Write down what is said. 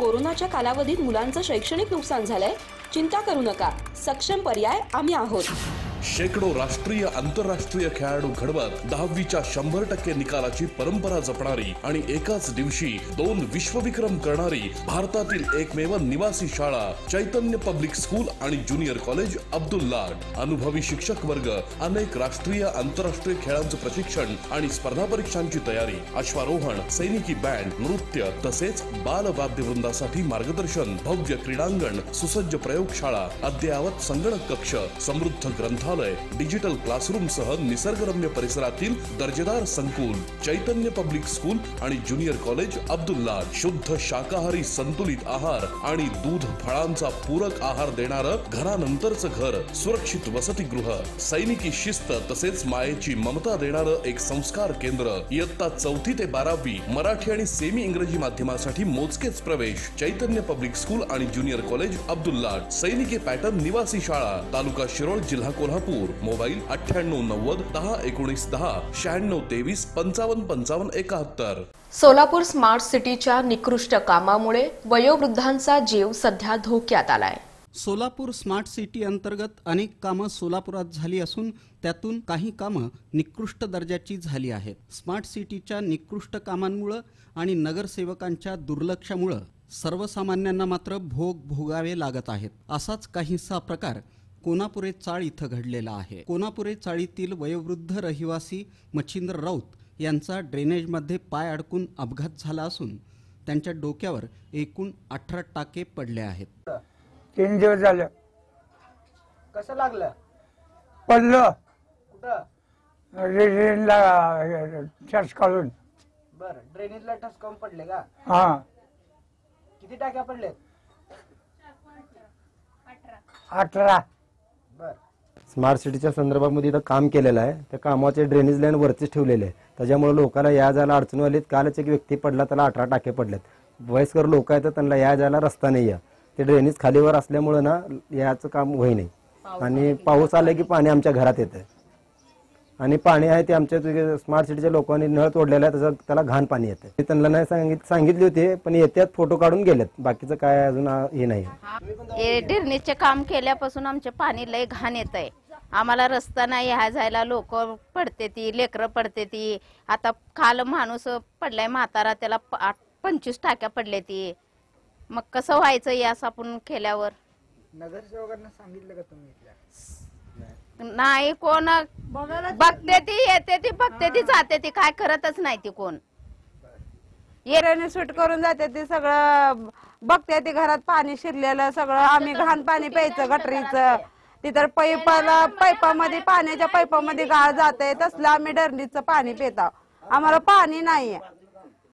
कोरोनाच्या कालावधीत मुलांचं शैक्षणिक नुकसान झालंय चिंता करू नका. सक्षम पर्याय आम्ही आहोत. शेकडो राष्ट्रीय आंतरराष्ट्रीय खेळाडू घडवत दहावीच्या शंभर टक्के निकालाची परंपरा जपणारी आणि एकाच दिवशी दोन विश्वविक्रम करणारी भारतातील एकमेव निवासी शाळा चैतन्य पब्लिक स्कूल आणि ज्युनियर कॉलेज अब्दुल्ला. अनुभवी शिक्षक वर्ग अनेक राष्ट्रीय आंतरराष्ट्रीय खेळांचं प्रशिक्षण आणि स्पर्धा परीक्षांची तयारी. अश्वारोहण सैनिकी बँड नृत्य तसेच बालवाद्यवृंदासाठी मार्गदर्शन भव्य क्रीडांगण सुसज्ज प्रयोगशाळा अद्ययावत संगणक कक्ष समृद्ध ग्रंथ ग्रंथालय डिजिटल क्लासरूम सह निसर्गरम्य परिसरातील दर्जेदार संकुल चैतन्य पब्लिक स्कूल आणि ज्युनियर कॉलेज अब्दुल्ला शुद्ध शाकाहारी संतुलित आहार आणि दूध फळांचा पूरक आहार देणारं घरानंतरचं घर सुरक्षित वसतिगृह सैनिकी शिस्त तसेच मायेची ममता देणारं एक संस्कार केंद्र इयत्ता चौथी ते बारावी मराठी आणि सेमी इंग्रजी माध्यमासाठी मोजकेच प्रवेश चैतन्य पब्लिक स्कूल आणि ज्युनियर कॉलेज अब्दुल्ला सैनिकी पॅटर्न निवासी शाळा तालुका शिरोळ जिल्हा कोल्हापूर. मोबाईल अठ्ठ्याण्णव नव्वद दहा एकोणीस दहा शहाण्णव तेवीस पंचावन्न पंचावन्न एकाहत्तर. सोलापूर स्मार्ट सिटीच्या निकृष्ट कामामुळे वयोवृद्धांचा जीव सध्या धोक्यात आलाय. सोलापूर स्मार्ट सिटी अंतर्गत अनेक कामं सोलापुरात झाली असून त्यातून काही कामं निकृष्ट दर्जाची झाली आहेत. स्मार्ट सिटीच्या निकृष्ट कामांमुळं आणि नगरसेवकांच्या दुर्लक्षामुळं सर्वसामान्यांना मात्र भोग भोगावे लागत आहेत. असाच काहीसा प्रकार कोनापुरे चाळ इथं घडलेला आहे. कोनापुरे चाळीतील वयोवृद्ध रहिवासी मच्छिंद्र राऊत यांचा ड्रेनेजमध्ये पाय अडकून अपघात झाला असून त्यांच्या डोक्यावर एकूण अठरा टाके पडले आहेत. तीन दिवस झालं. कसं लागलं? पडलं. कुठं? रेल्वेला चर्च काढून. बर ड्रेनेजला ठसकावून पडले का? हा. किती टाक्या पडलेत? अठरा. स्मार्ट सिटीच्या संदर्भामध्ये इथं काम केलेलं आहे. त्या कामाचे ड्रेनेज लाईन वरतीच ठेवलेले आहे. त्याच्यामुळे लोकांना या जायला अडचण आलीत. कालच एक व्यक्ती पडला त्याला अठरा टाके पडलेत. वयस्कर लोक आहेत त्यांना या जायला रस्ता नाही आहे ते ड्रेनेज खालीवर असल्यामुळे ना याचं काम होई नाही आणि पाऊस आला की पाणी आमच्या घरात येतं आणि पाणी आहे ते आमच्या स्मार्ट सिटीच्या लोकांनी नळ तोडलेला आहे त्याचं त्याला घाण पाणी येतं. ते त्यांना नाही सांगित सांगितले होते पण येत्यात फोटो काढून गेलेत. बाकीचं काय अजून हे नाही. ढिरणीचे काम केल्यापासून आमचे पाणी लय घाण येत आहे आम्हाला रस्ता नाही ह्या जायला लोक पडते ती लेकरं पडते ती. आता काल माणूस पडलाय म्हातारा त्याला पंचवीस टाक्या पडले ती. मग कसं व्हायचं यास आपण केल्यावर? नगरसेवकांना सांगितलं का तुम्ही नाही कोण बघते ती येते ती बघते ती जाते ती काय करतच नाही ती कोण. येऱ्याने सूट करून जाते ते सगळं बघते ते घरात पाणी शिरलेलं सगळं आम्ही घाण पाणी प्यायचं गटरीचं. तिथं पैपाला पैपामध्ये पाण्याच्या पैपामध्ये गाळ जाते तसलं आम्ही डरणीचं पाणी पिता आम्हाला पाणी नाहीये.